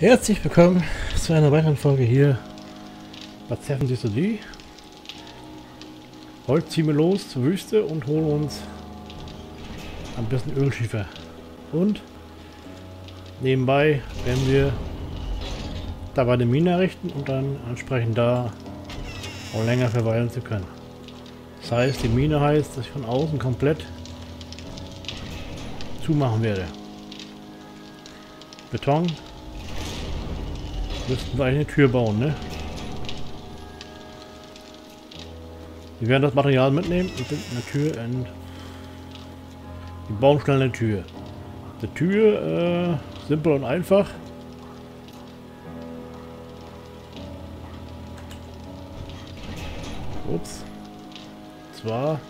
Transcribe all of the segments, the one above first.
Herzlich willkommen zu einer weiteren Folge hier bei Seven D. Heute ziehen wir los zur Wüste und holen uns ein bisschen Ölschiefer. Und nebenbei werden wir dabei eine Mine errichten und dann entsprechend da auch länger verweilen zu können. Das heißt, die Mine heißt, dass ich von außen komplett zumachen werde. Beton. Müssten wir eigentlich eine Tür bauen, ne? Wir werden das Material mitnehmen und eine Tür in... Wir bauen schnell eine Tür. Die Tür, äh, simpel und einfach. Ups. Zwar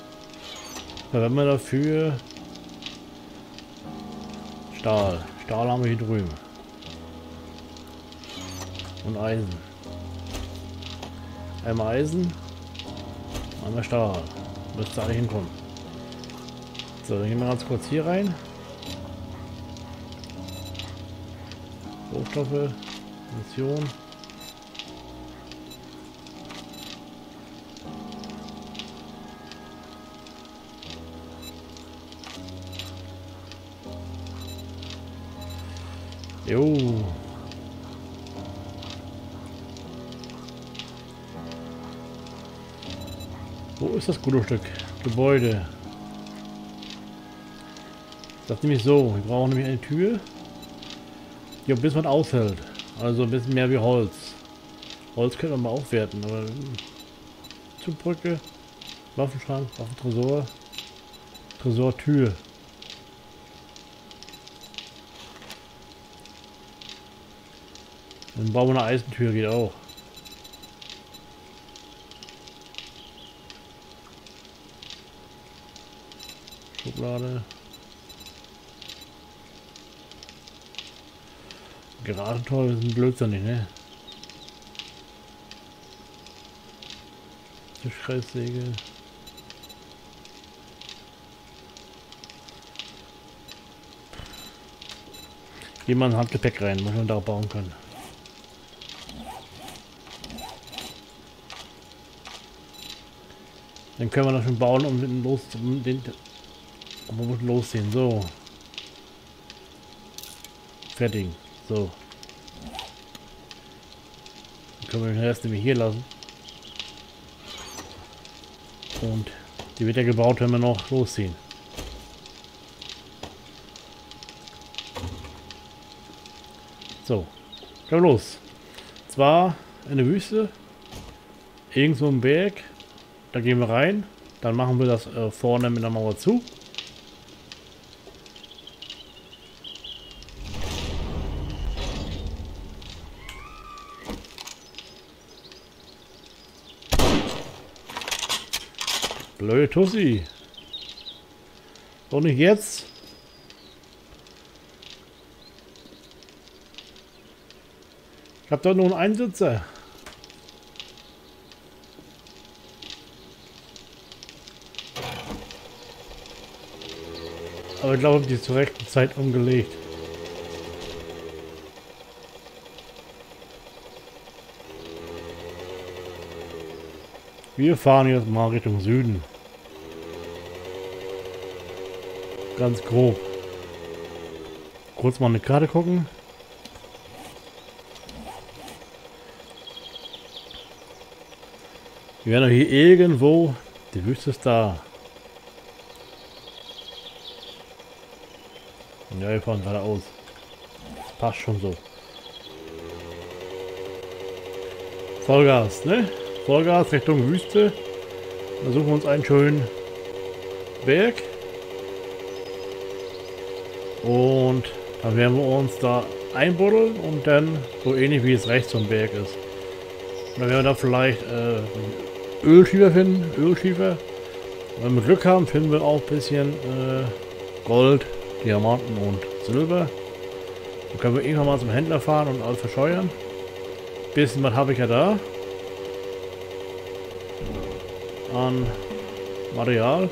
verwenden wir dafür Stahl. Stahl haben wir hier drüben. Und Eisen. Einmal Eisen, einmal Stahl. Müsste alle hinkommen. So, dann gehen wir ganz kurz hier rein. Rohstoffe, Mission. Das gute Stück? Gebäude. Das nämlich so. Wir brauchen nämlich eine Tür, die ein bisschen aushält. Also ein bisschen mehr wie Holz. Holz könnte man mal aufwerten, aber Zugbrücke, Waffenschrank, Waffentresor, Tresortür. Dann bauen wir eine Eisentür, geht auch. Schublade. Garagentor ist ein Blödsinnig, ne? Tischkreissäge. Jemand hat Gepäck rein, muss man da bauen können. Dann können wir das schon bauen, um den los, um den, um losziehen. So. Fertig. So. Dann können wir den Rest nämlich hier lassen. Und die wird ja gebaut, wenn wir noch losziehen. So. Können wir los. Zwar eine Wüste. Irgendwo im Berg. Da gehen wir rein. Dann machen wir das äh, vorne mit der Mauer zu. Blöde Tussi. Doch nicht jetzt. Ich hab doch nur einen Einsitzer. Aber ich glaube, die ist zur rechten Zeit umgelegt. Wir fahren jetzt mal Richtung Süden. Ganz grob. Kurz mal eine Karte gucken. Wir werden hier irgendwo, die Wüste ist da. Ja, wir fahren geradeaus. Das passt schon so. Vollgas, ne? Vollgas Richtung Wüste. Dann suchen wir uns einen schönen Berg. Und dann werden wir uns da einbuddeln und dann so ähnlich wie es rechts vom Berg ist. Dann werden wir da vielleicht äh, Ölschiefer finden, Ölschiefer. wenn wir Glück haben, finden wir auch ein bisschen äh, Gold, Diamanten und Silber. Dann können wir irgendwann mal zum Händler fahren und alles verscheuern. Bisschen was habe ich ja da. An Material.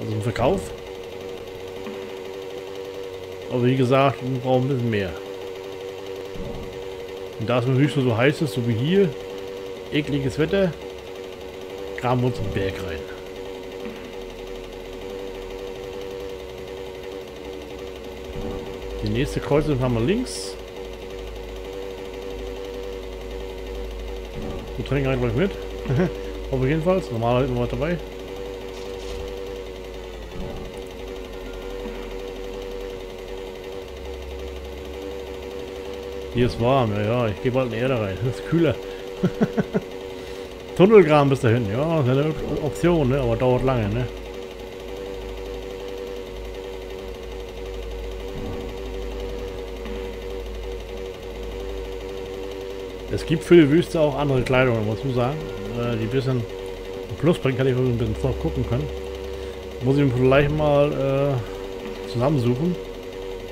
Also im Verkauf. Aber wie gesagt, wir brauchen ein bisschen mehr. Und da es Wüste so heiß ist, so wie hier, ekliges Wetter, graben wir uns einen Berg rein. Die nächste Kreuzung haben wir links. Wir trinken einfach mit. Hoffe jedenfalls. Normalerweise immer dabei. Hier ist warm, ja, ja. Ich gehe bald in Erde rein. Das ist kühler. Tunnelgraben bis dahin, ja, ist eine Option, ne? aber dauert lange, ne? Es gibt für die Wüste auch andere Kleidung, muss man sagen, äh, die ein bisschen Plus bringen, kann ich ein bisschen gucken können. Muss ich mir vielleicht mal äh, zusammensuchen,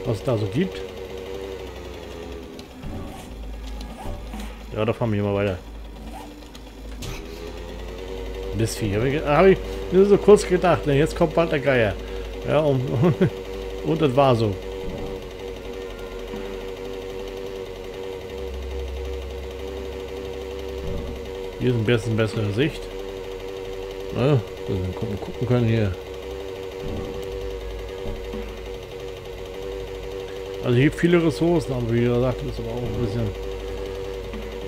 was es da so gibt. Ja, da fahren wir mal weiter. Mistvieh. Habe ich, nur so kurz gedacht, ne? jetzt kommt bald der Geier. Ja, und, und das war so. Hier ist ein bisschen bessere Sicht. Ja, wir gucken, gucken können hier. Also hier viele Ressourcen, aber wie gesagt, ist aber auch ein bisschen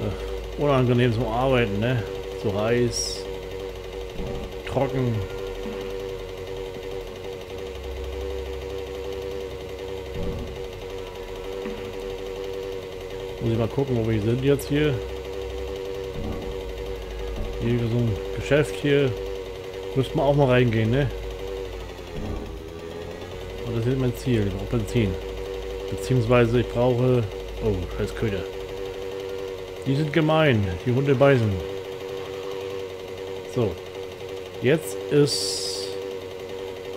äh, unangenehm zum Arbeiten, ne? So heiß, trocken. Muss ich mal gucken, wo wir sind jetzt hier. Hier so ein Geschäft hier. Müssten wir auch mal reingehen, ne? Und das ist mein Ziel. Ich brauche Benzin. Beziehungsweise ich brauche... Oh, scheiß Köder. Die sind gemein. Die Hunde beißen. So. Jetzt ist...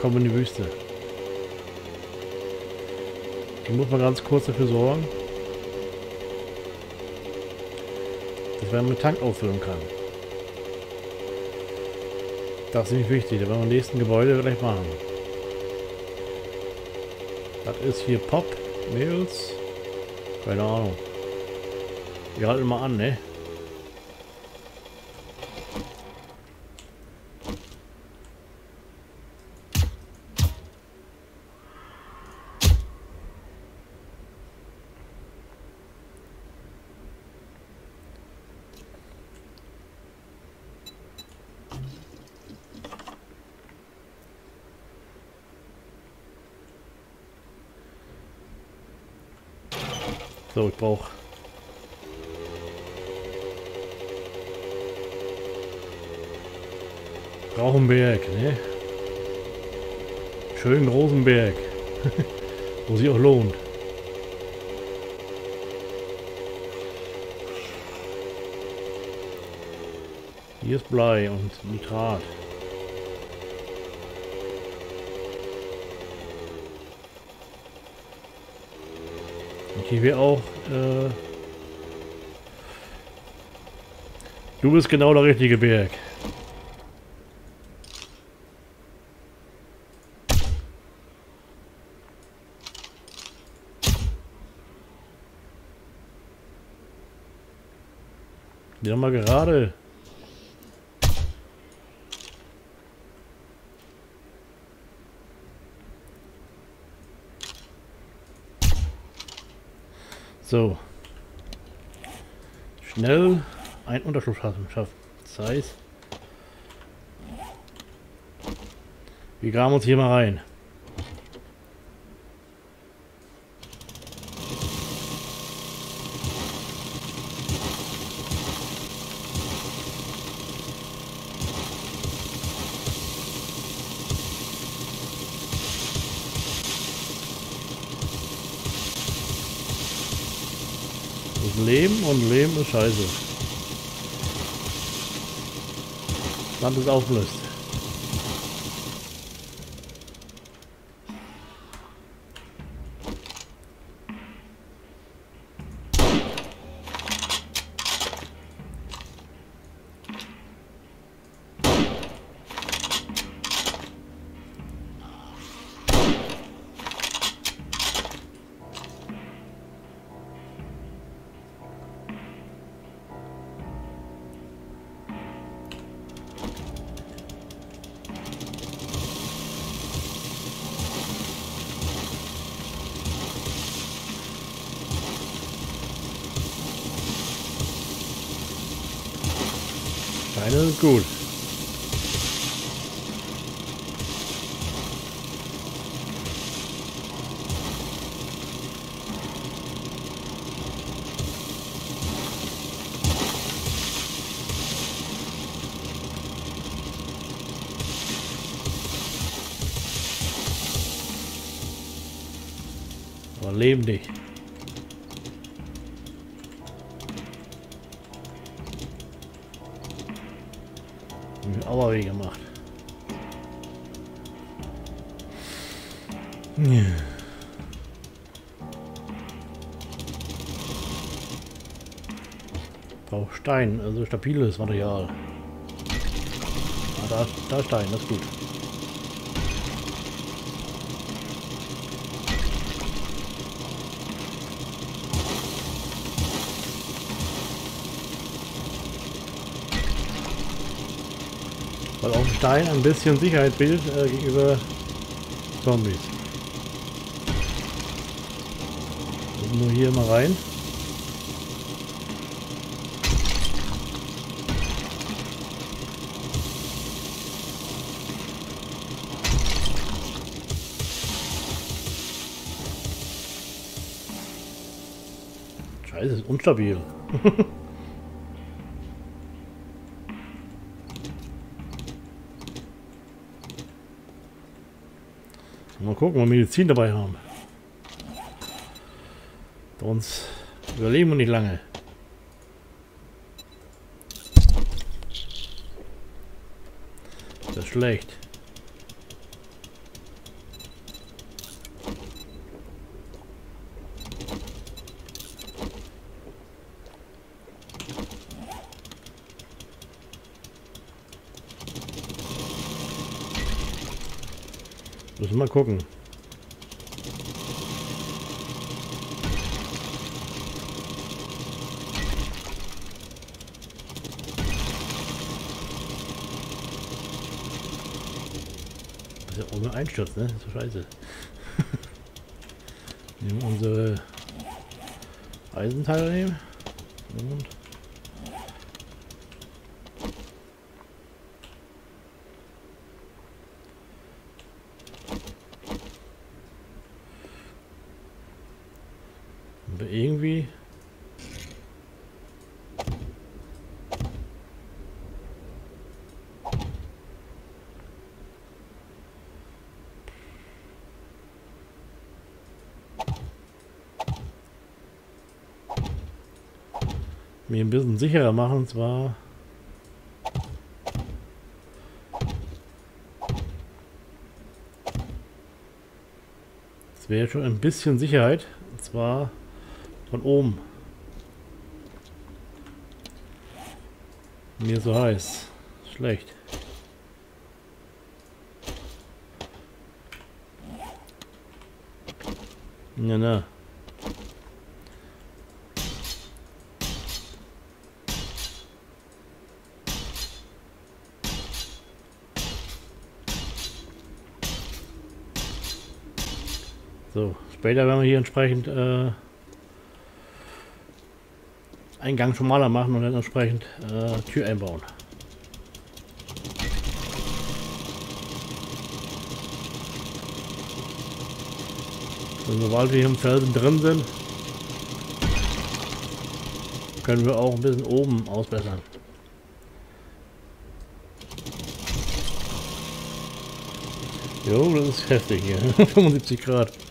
Kommen in die Wüste. Ich muss mal ganz kurz dafür sorgen, dass man mit Tank auffüllen kann. Das ist nicht wichtig, da werden wir im nächsten Gebäude gleich machen. Das ist hier Pop, Mails. Keine Ahnung. Wir halten mal an, ne? So, ich brauche Rauchenberg, ne? Rosenberg. Wo sich auch lohnt. Hier ist Blei und Nitrat. Und hier wäre auch... Äh du bist genau der richtige Berg. Ja, mal gerade. So. Schnell ein Unterschlupf schaffen. Das heißt, wir graben uns hier mal rein. Leben und Leben ist scheiße. Land ist aufgelöst. Steine sind gut. Aber leben nicht. Auerweh gemacht. Ja. Stein, also stabiles Material. Ah, da, da Stein, das ist gut. Weil auch Stein ein bisschen Sicherheit bildet äh, gegenüber Zombies. Nur hier mal rein. Scheiße, ist unstabil. gucken, ob wir Medizin dabei haben. Sonst überleben wir nicht lange. Das ist schlecht. Müssen wir mal gucken. Das ist ja ohne Einsturz, ne? Das ist so scheiße. nehmen unsere Eisenteile nehmen. Und Aber irgendwie... mir ein bisschen sicherer machen, und zwar das wäre schon ein bisschen Sicherheit, und zwar von oben. Mir so heiß. Schlecht. Na na. So, später werden wir hier entsprechend äh, Eingang schmaler machen und dann entsprechend äh, Tür einbauen. Und sobald wir hier im Felsen drin sind, können wir auch ein bisschen oben ausbessern. Jo, das ist heftig hier. 75 Grad.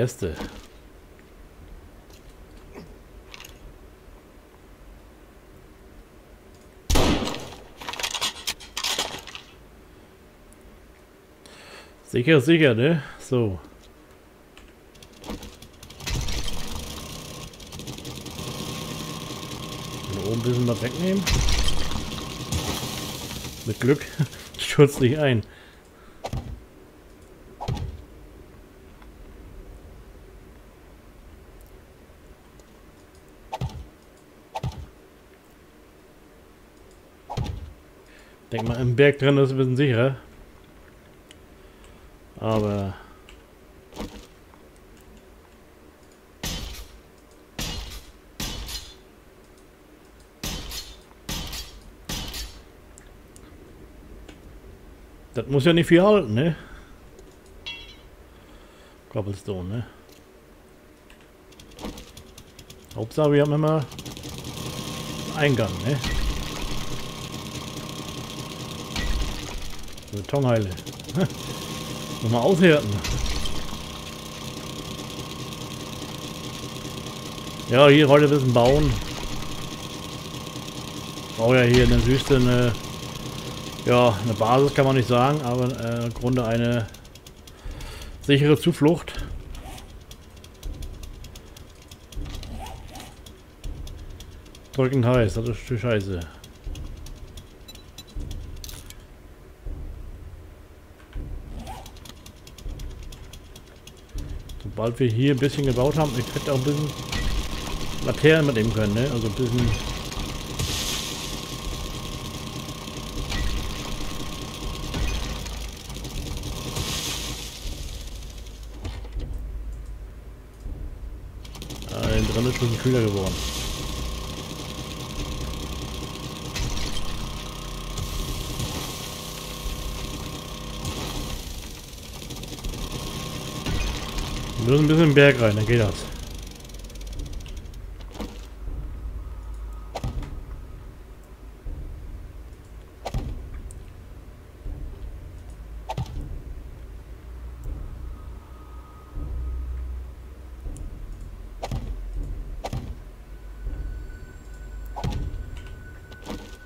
Gäste. Sicher, sicher, ne? So. Von oben ein bisschen was wegnehmen. Mit Glück stürzt nicht ein. Im Berg drin ist ein bisschen sicherer. Aber... Das muss ja nicht viel halten, ne? Cobblestone, ne? Hauptsache, wir haben immer Eingang, ne? Betonheile. Nochmal aushärten. Ja, hier heute ein bisschen bauen. Brauche ja hier in der Wüste eine, ja, eine Basis kann man nicht sagen, aber äh, im Grunde eine sichere Zuflucht. Drückend heiß, das ist die Scheiße. Sobald wir hier ein bisschen gebaut haben, ich hätte auch ein bisschen Laternen mitnehmen können, ne? Also ein bisschen Ah, drin ist schon kühler geworden. Wir müssen ein bisschen in den Berg rein, dann geht das.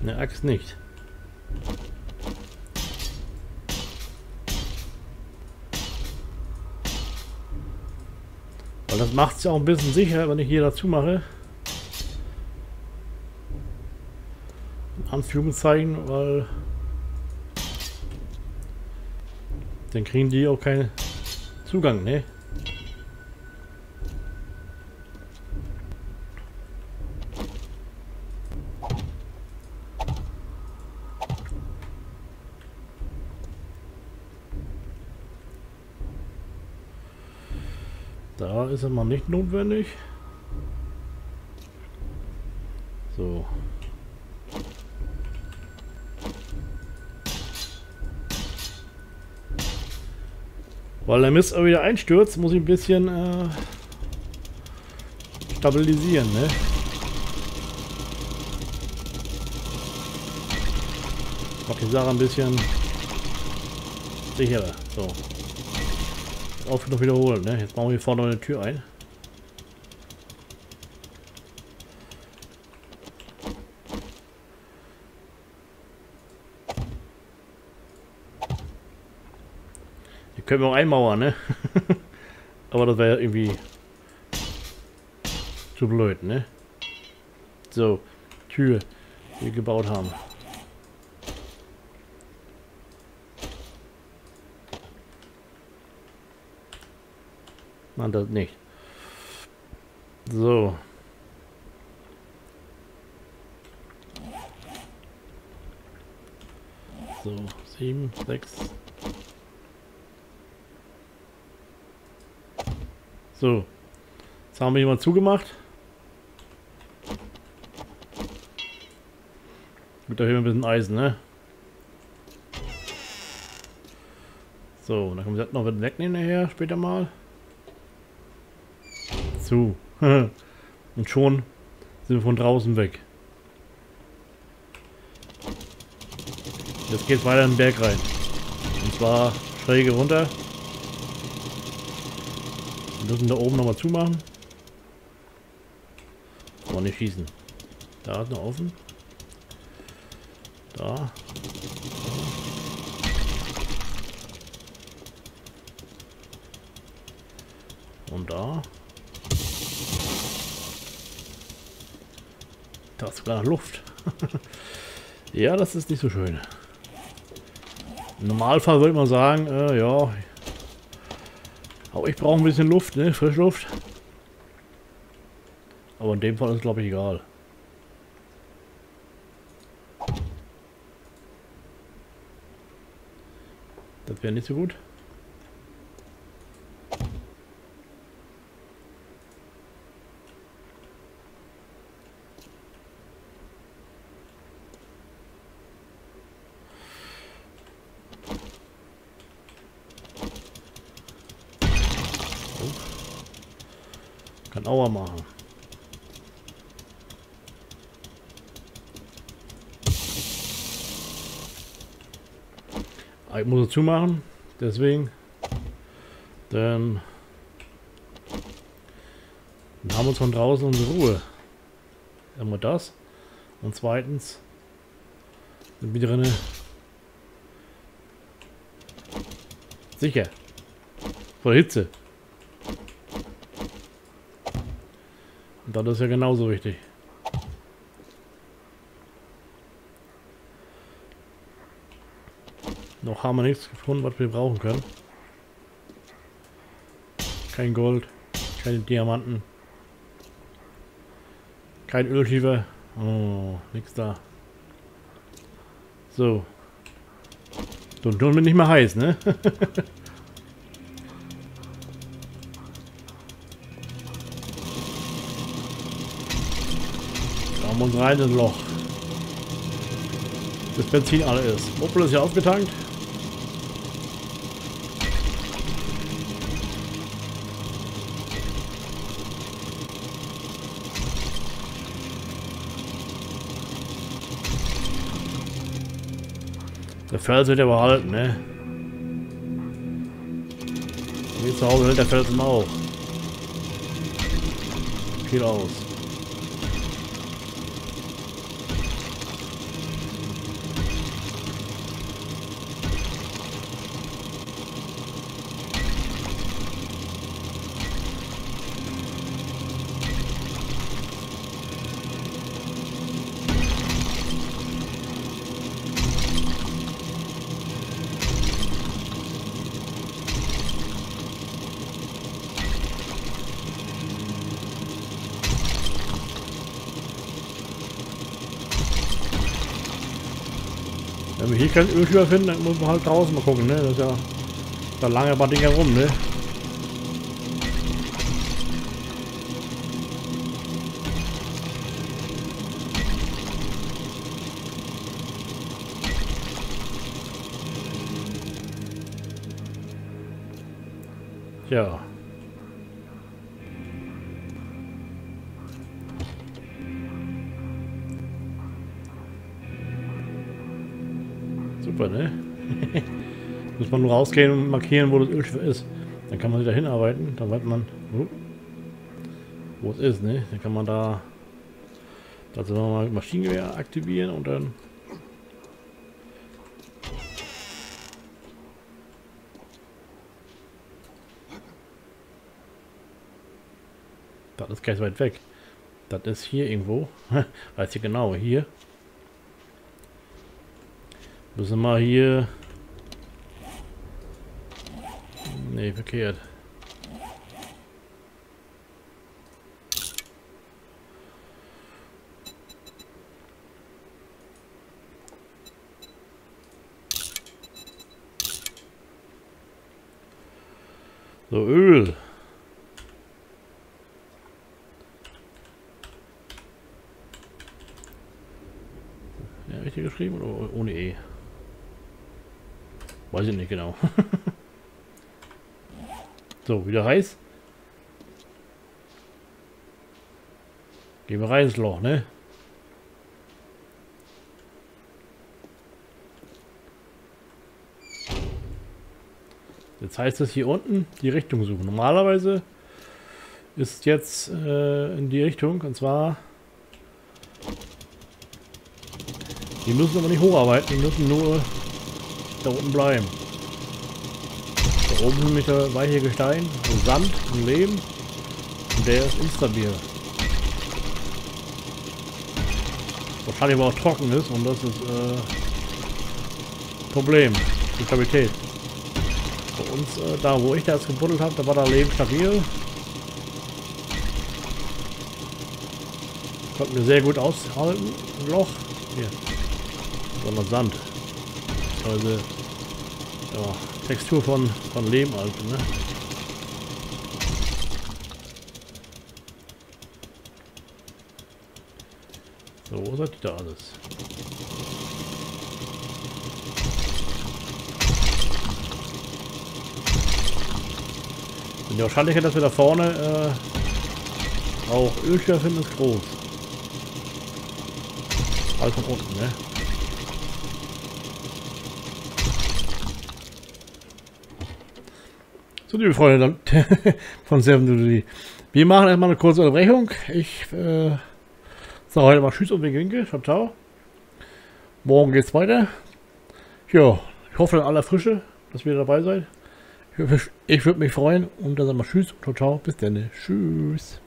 Eine Axt nicht. Weil das macht es ja auch ein bisschen sicher, wenn ich hier dazu mache. Anführungszeichen, weil dann kriegen die auch keinen Zugang, ne? Er mal nicht notwendig. So. Weil der Mist wieder einstürzt, muss ich ein bisschen äh, stabilisieren, ne? Mach die Sache ein bisschen sicherer. So oft noch wiederholen. Ne? Jetzt bauen wir hier vorne eine Tür ein. Hier können wir auch einmauern, ne? Aber das wäre irgendwie zu blöd, ne? So, Tür, die wir gebaut haben. Nein, das nicht. So. So, sieben, sechs. So. Jetzt haben wir jemand zugemacht. Gut, da hier ein bisschen Eisen, ne? So, dann können wir das noch wegnehmen nachher, später mal zu. Und schon sind wir von draußen weg. Jetzt geht es weiter in den Berg rein. Und zwar schräge runter. Wir müssen da oben nochmal zumachen. Aber nicht schießen. Da ist noch offen. Da. Und da. Da ist sogar Luft. ja, das ist nicht so schön. Im Normalfall würde man sagen, äh, ja, aber ich brauche ein bisschen Luft, ne? Frischluft. Aber in dem Fall ist es, glaube ich, egal. Das wäre nicht so gut. Kann Aua machen. Ah, ich muss es zumachen, deswegen. Dann, dann haben wir uns von draußen unsere Ruhe. Einmal das. Und zweitens sind wir drin sicher. Vor Hitze. Das ist ja genauso wichtig. Noch haben wir nichts gefunden, was wir brauchen können. Kein Gold, keine Diamanten, kein Ölschiefer. Oh, nichts da. So. So, tun wir nicht mehr heiß, ne? Uns rein ins Loch. Das Benzin alle ist. Opel ist ja aufgetankt. Der Fels wird ja behalten, ne? Wie zu Hause hält der Felsen auch. Viel aus. Wenn wir hier kein Ölschüler finden, dann müssen wir halt draußen mal gucken, ne? Das ist ja da lange ein paar Dinge rum, ne? Ja. Super, ne? Muss man nur rausgehen und markieren, wo das Ölschiff ist. Dann kann man wieder hinarbeiten. Dann weiß man, wo es ist, ne? Dann kann man da dazu nochmal Maschinengewehr aktivieren und dann Das ist ganz weit weg. Das ist hier irgendwo. Weiß ich genau, hier. Müssen wir mal hier... Nee, verkehrt. So, Öl. Ja, richtig geschrieben oder ohne E? Weiß ich nicht genau. so, wieder heiß. Gehen wir rein ins Loch, ne? Jetzt heißt es hier unten die Richtung suchen. Normalerweise ist jetzt äh, in die Richtung und zwar die müssen aber nicht hocharbeiten, die müssen nur da unten bleiben. Da oben ist nämlich der weiche Gestein, Sand und Lehm und der ist instabil. Wahrscheinlich aber auch trocken ist und das ist äh, Problem, die Stabilität. Bei uns, äh, da wo ich das gebuddelt habe, da war der Leben stabil. Konnten wir sehr gut aushalten, ein Loch. Hier, sondern Sand. Also, ja, Textur von, von Lehm also, ne? So, wo seid ihr da alles? Und die Wahrscheinlichkeit, dass wir da vorne äh, auch Ölschwer finden, ist groß. Also von unten, ne? So, liebe Freunde von Seven Wir machen erstmal eine kurze Unterbrechung. Ich äh, sage heute mal Tschüss und Winke. Ciao, ciao. Morgen geht's weiter. Ja, ich hoffe in aller Frische, dass ihr dabei seid. Ich, ich würde mich freuen und dann sagen wir Tschüss, ciao, ciao. Bis dann. Tschüss.